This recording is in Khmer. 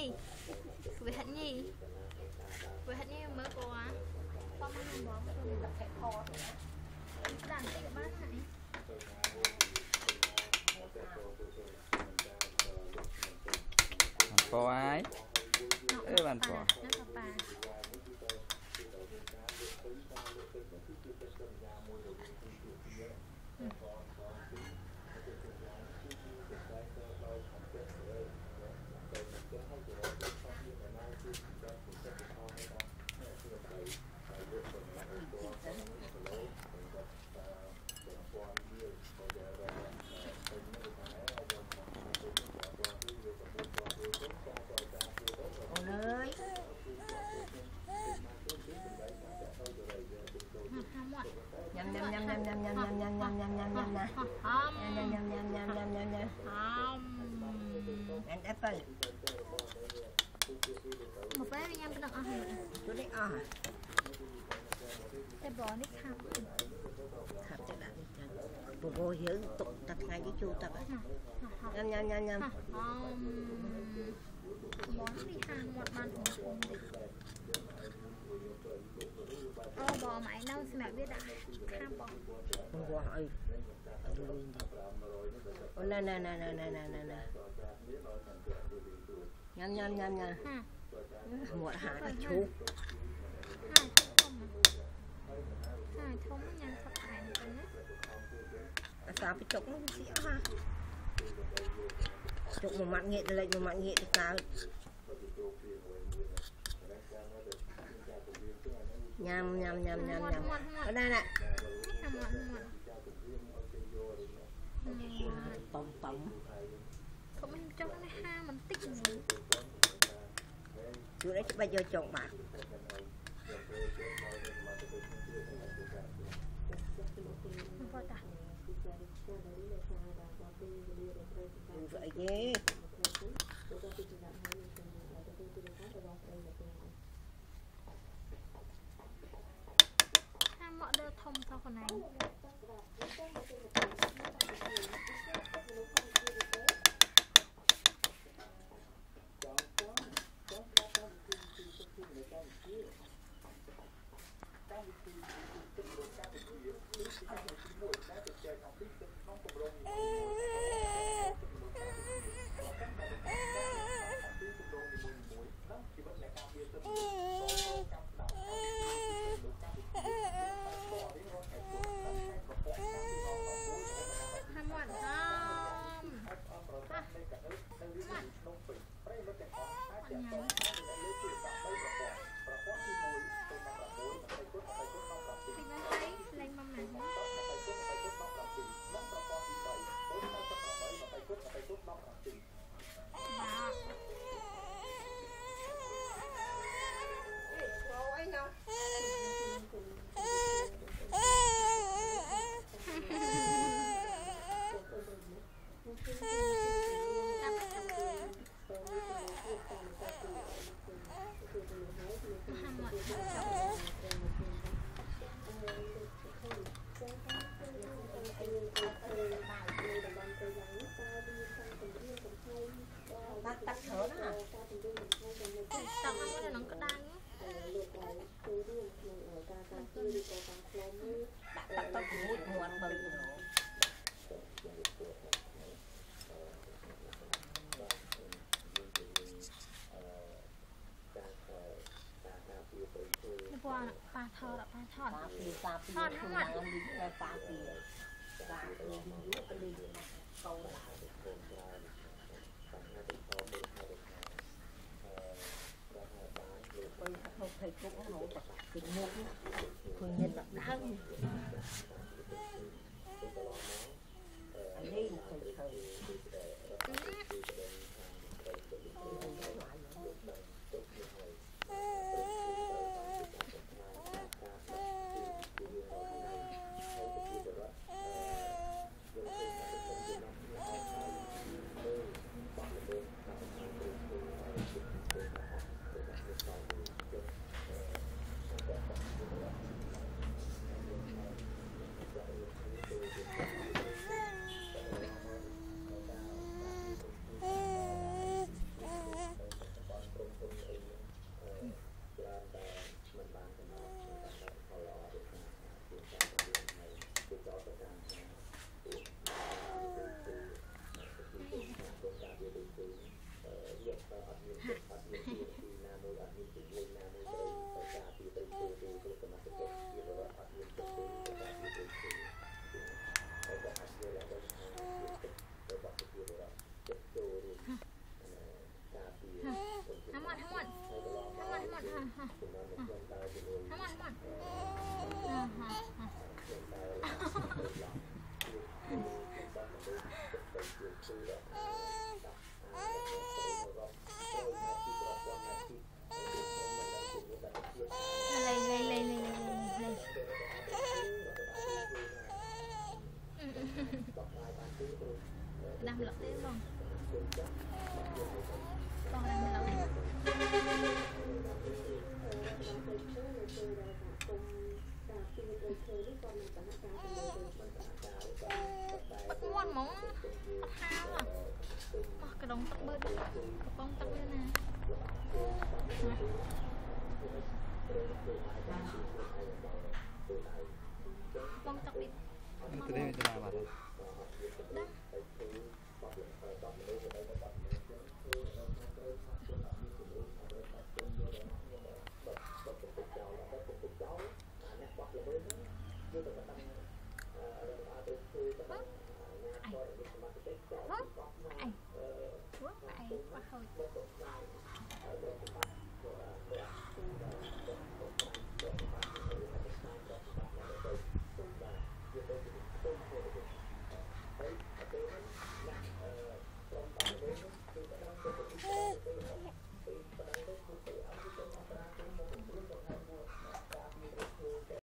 nhi Vị hạnh nhi Vị hạnh nhi mới cô á Phong nó bỏ cái mình đặt cái khó Đàn tí các bác này Cô ai? Ê bạn cô. Nó có bà. 嗯。Gracias. ញ៉ាំប៉ុណ្ណឹងអស់ហើយជួយនេះអស់តែបងនេះខាប់ខាប់ទៅដាក់នេះចឹងពពោះយើងទុកតែថ្ងៃនេះជូរទឹកហ្នឹងញ៉ាំញ៉ាំញ៉ាំញ៉ាំបងនេះហាមាត់បានផងផងអូបងម៉ៃនៅសម្រាប់វាដាក់ខាប់បងបងវ៉ាអីអូណាណាណាណាណាណាណាញ៉ាំញ៉ាំញ៉ាំញ៉ាំ មាត់ហាឈូកហាធំញ៉ាំសក់ខែទៅណាអាសាពីជុកនោះវាស៊ីអស់ហាជុកមួយម៉ាត់ងាកទៅលិចមួយម៉ាត់ងាកទៅកើតញ៉ាំញ៉ាំញ៉ាំញ៉ាំញ៉ាំបណ្ណាណាបំបំខ្ញុំចង់ហាបន្តិចហ្នឹង Jurek ba giờ chồng bạc vậy nhé mọi đợt thông sau phần này. Thank you. Hello. อน ปลาปีปลาปีทอดทั้งหมด ปลาปีปลาปียุกระดิ่ง Come on, come on. ដងទឹកមើលកំប៉ុងទឹកវាណាកំប៉ុងទឹកវាទៅនេះចាំបាទដឹង